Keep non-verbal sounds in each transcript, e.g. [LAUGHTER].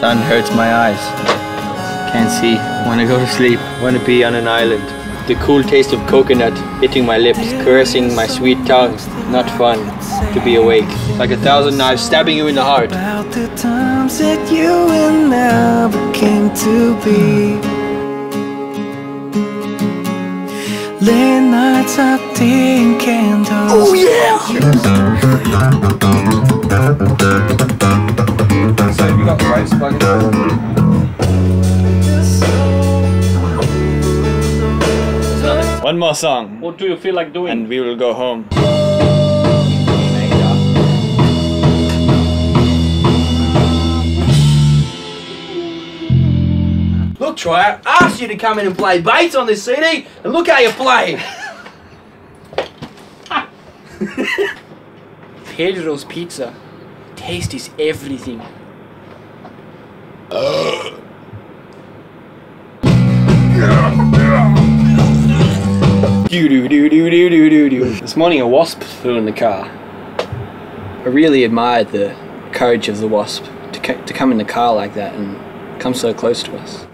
sun hurts my eyes. Can't see. Wanna go to sleep. Wanna be on an island. The cool taste of coconut hitting my lips, caressing my sweet tongue. Not fun to be awake. Like a thousand knives stabbing you in the heart. About the times that you and I came to be. Late nights out in candles. Oh yeah! One more song What do you feel like doing? and we will go home. Look, Troy, I asked you to come in and play bass on this CD, and look how you play. [LAUGHS] Pedro's Pizza. Taste is everything. Oh. Do do do do do do do do. This morning a wasp flew in the car. I really admired the courage of the wasp to, co- to come in the car like that and come so close to us.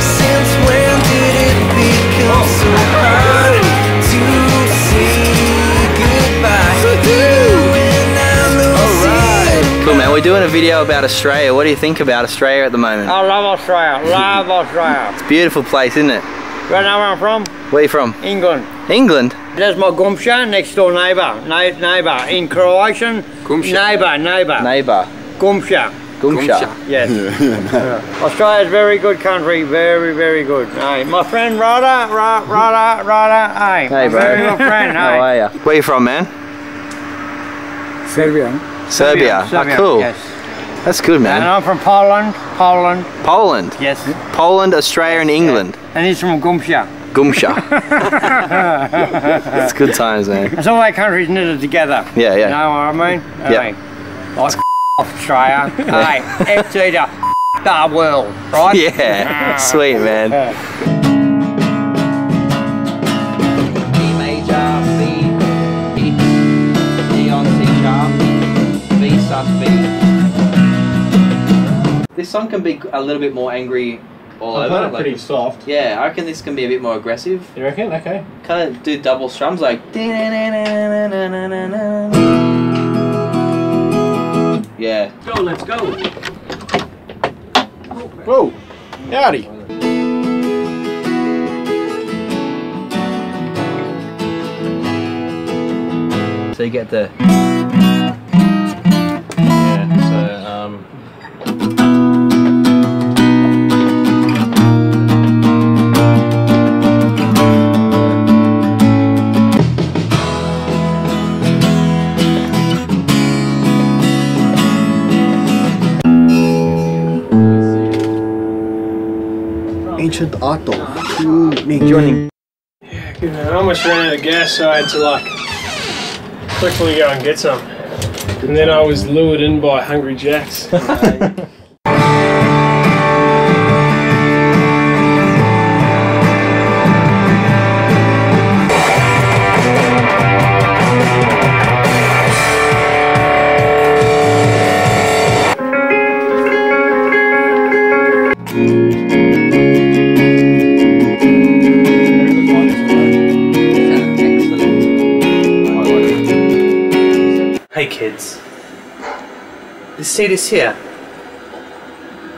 Since when did it become so Cool man, we're doing a video about Australia. What do you think about Australia at the moment? I love Australia. Love Australia. It's a beautiful place, isn't it? Where now I'm from? Where you from? England. England? There's my Gumsha, next door neighbour. Na- neighbour. In Croatian, neighbour, neighbour. Neighbour. Gumsha. Gumsha. Yes. [LAUGHS] Australia's very good country, very, very good. Aye. My friend Rada, Ra- Rada, Rada, aye. Hey bro. Very good friend, [LAUGHS] How aye. are you? Where you from man? Serbia. Serbia. Serbia, Oh, cool. Yes. That's good man. And. I'm from Poland, Poland. Poland. Yes. Poland, Australia and England. And he's from Gumsha. Gumsha. [LAUGHS] It's good times man. It's all our countries knitted together. Yeah, yeah. You know what I mean? Yeah. Aye. Like [LAUGHS] Australia. Aye. It's [LAUGHS] the world, right? Yeah. Sweet man. B sus B. This song can be a little bit more angry all I over. find it like- pretty soft. yeah, I reckon this can be a bit more aggressive. You reckon? Okay. Kind of do double strums like. Yeah. Go, let's go. Whoa. Howdy. So you get the Ancient Otto. joining. Good man. I almost ran out of gas, so I had to like quickly go and get some. And then I was lured in by Hungry Jacks. [LAUGHS] kids, you see this here?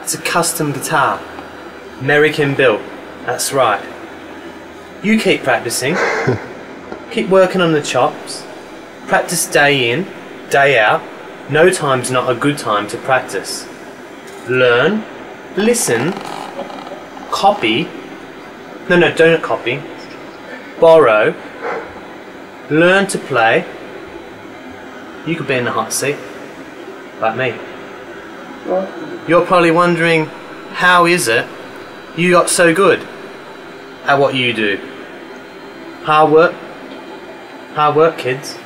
It's a custom guitar, American built. That's right. You keep practicing, [LAUGHS] keep working on the chops, practice day in, day out. No time's not a good time to practice. Learn, listen, copy. No, no, don't copy. Borrow, learn to play. You could be in the hot seat, like me. You're probably wondering, how is it you got so good at what you do? Hard work. Hard work, kids.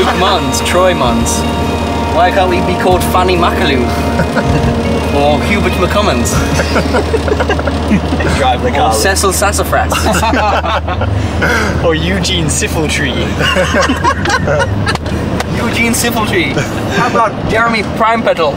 Luke Munns, Troy Munns. Why can't we be called Fanny McAloo? [LAUGHS] or Hubert McCummins? Drive the Or Cecil Sassafras? [LAUGHS] Or Eugene Siffletree. [LAUGHS] Eugene Siffletree? How about Jeremy Prime Petal?